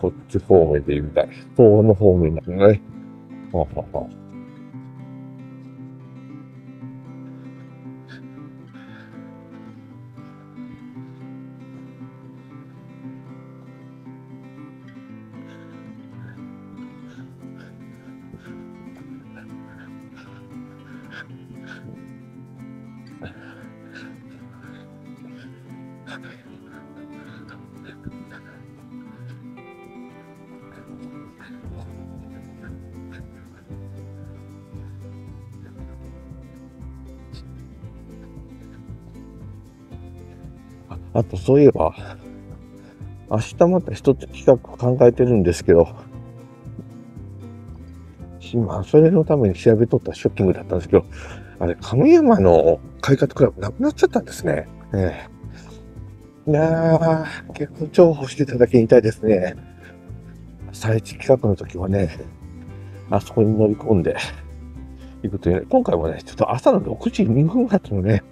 こっち方面で言うみたい。東の方面だね。はははあと、そういえば、明日また一つ企画考えてるんですけど、今、それのために調べとったショッキングだったんですけど、あれ、亀山の快活クラブなくなっちゃったんですね。ええ。いやー、結構重宝していただけに痛いですね。最地企画の時はね、あそこに乗り込んで、行くというね、今回もね、ちょっと朝の6時2分発のね、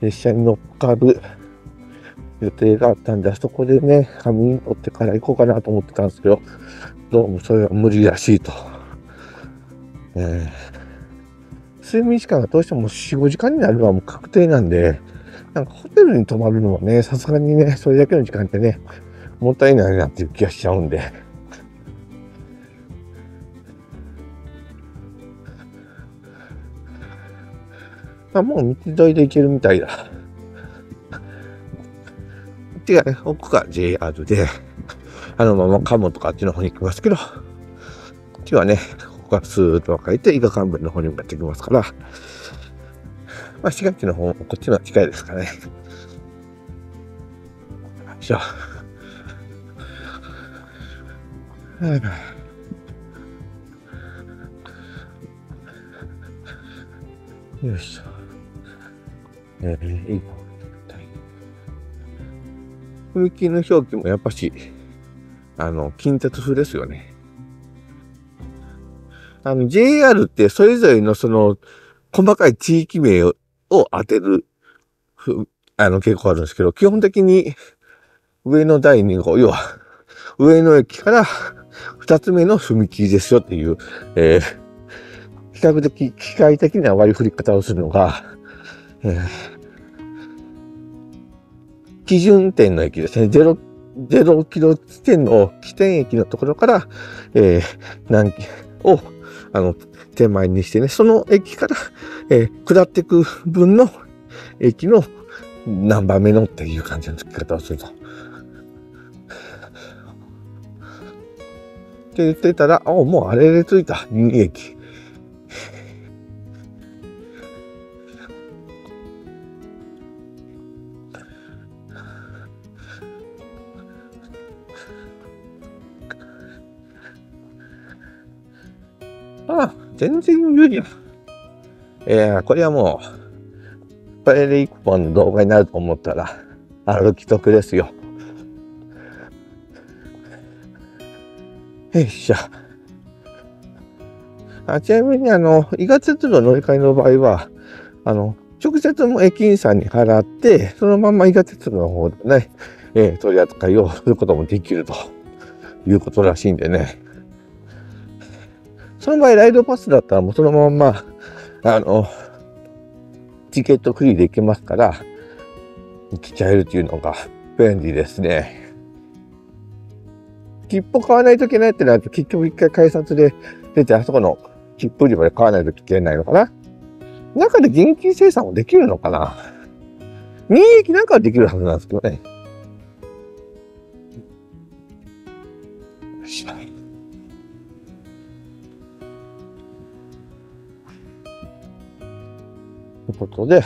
列車に乗っかる予定があったんで、あそこでね、仮眠取ってから行こうかなと思ってたんですけど、どうもそれは無理らしいと。えー、睡眠時間がどうしても4、5時間になるのはもう確定なんで、なんかホテルに泊まるのはね、さすがにね、それだけの時間ってね、もったいないなっていう気がしちゃうんで。あ、もう道沿いで行けるみたいだ。手がね、奥が JR で、あのまま鴨とかあっちの方に行きますけど、こっちはね、ここがスーッと分かれて、伊賀幹部の方に向かってきますから、まあ、市街地の方もこっちの近いですかね。よいしょ。よいしょ。えー、いい踏切の表記もやっぱし、あの、近鉄風ですよね。あの、JR ってそれぞれのその、細かい地域名を当てる、あの、傾向あるんですけど、基本的に上の第2号、要は、上野駅から2つ目の踏切ですよっていう、えー、比較的機械的な割り振り方をするのが、えー基準点の駅ですね。0、0キロ地点の起点駅のところから、えー、何を、あの、手前にしてね、その駅から、えー、下っていく分の駅の何番目のっていう感じの付き方をすると。って言ってたら、あ、もうあれで着いた、2駅。ああ、全然余裕じゃん。えー、これはもう、これで一本の動画になると思ったら、歩き得ですよ。よいしょ。あちなみに、あの、伊賀鉄道乗り換えの場合は、あの、直接も駅員さんに払って、そのまま伊賀鉄道の方でね、えー、取り扱いをすることもできるということらしいんでね。その場合、ライドパスだったらもうそのまんま、あの、チケットフリーで行けますから、来ちゃえるっていうのが便利ですね。切符買わないといけないってなると、結局一回改札で出て、あそこの切符売り場で買わないといけないのかな中で現金生産もできるのかな任益なんかはできるはずなんですけどね。いうことで、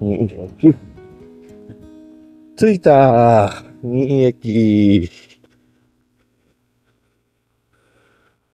2駅。着いた !2 駅。